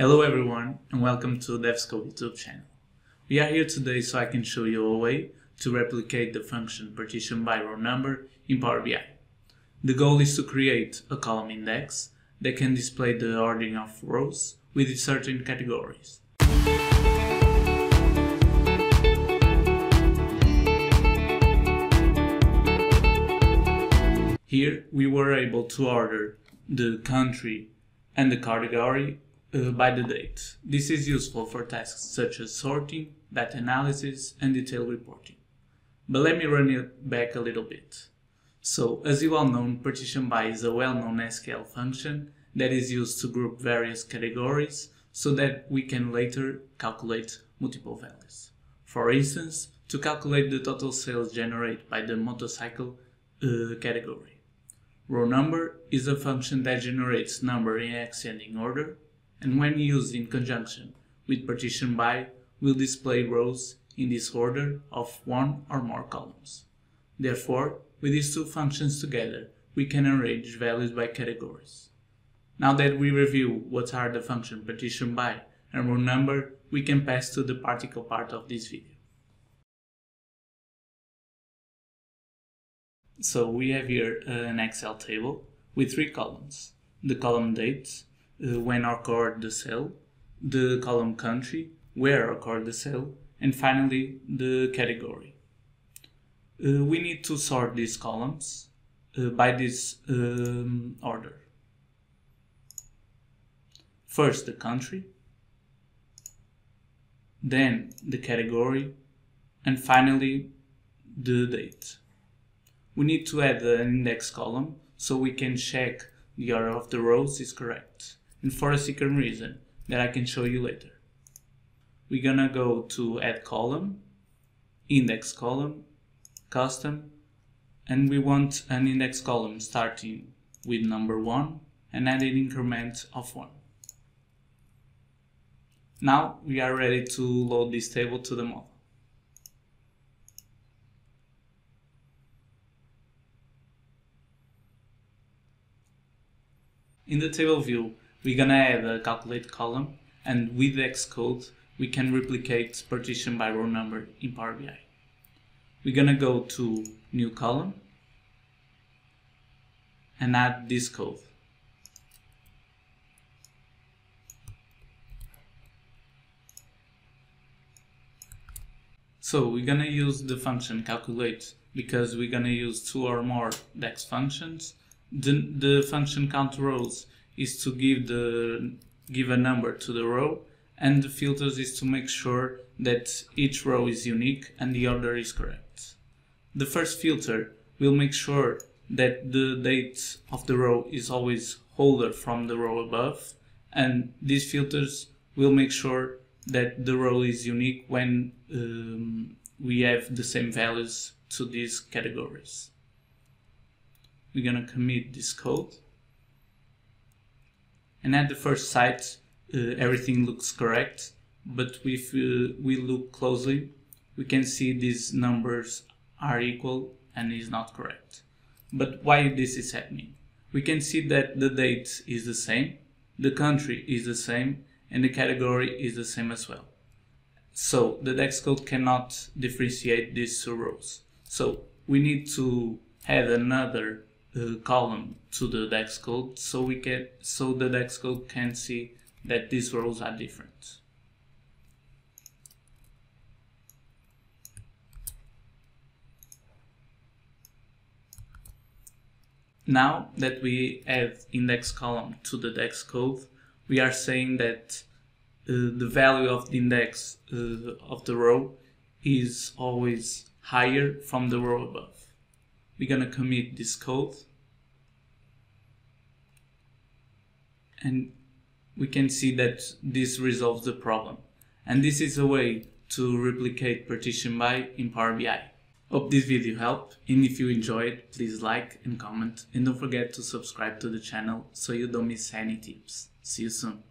Hello everyone and welcome to DevScope YouTube channel. We are here today so I can show you a way to replicate the function partition by row number in Power BI. The goal is to create a column index that can display the ordering of rows with certain categories. Here we were able to order the country and the category uh, by the date. This is useful for tasks such as sorting, data analysis, and detailed reporting. But let me run it back a little bit. So, as you all know, partition by is a well-known SQL function that is used to group various categories so that we can later calculate multiple values. For instance, to calculate the total sales generated by the motorcycle uh, category. Row number is a function that generates number in ascending order and when used in conjunction with partition by will display rows in this order of one or more columns. Therefore, with these two functions together, we can arrange values by categories. Now that we review what are the function partition by and row number, we can pass to the practical part of this video. So we have here an Excel table with three columns. The column date, uh, when occurred the sale, the column country, where occurred the sale, and finally the category. Uh, we need to sort these columns uh, by this um, order. First the country, then the category, and finally the date. We need to add an index column so we can check the order of the rows is correct and for a second reason that I can show you later. We're gonna go to add column, index column, custom, and we want an index column starting with number 1 and add an increment of 1. Now we are ready to load this table to the model. In the table view, we're gonna add a calculate column and with DAX code we can replicate partition by row number in Power BI. We're gonna go to new column and add this code. So we're gonna use the function calculate because we're gonna use two or more DAX functions. The, the function count rows is to give the give a number to the row and the filters is to make sure that each row is unique and the order is correct. The first filter will make sure that the date of the row is always older from the row above and these filters will make sure that the row is unique when um, we have the same values to these categories. We're gonna commit this code and at the first sight uh, everything looks correct. But if uh, we look closely we can see these numbers are equal and is not correct. But why this is happening? We can see that the date is the same the country is the same and the category is the same as well. So the DAX code cannot differentiate these two rows. So we need to add another uh, column to the DAX code so we can so the DAX code can see that these rows are different. Now that we add index column to the DAX code, we are saying that uh, the value of the index uh, of the row is always higher from the row above. We're gonna commit this code and we can see that this resolves the problem. And this is a way to replicate partition by in Power BI. Hope this video helped and if you enjoyed please like and comment and don't forget to subscribe to the channel so you don't miss any tips. See you soon.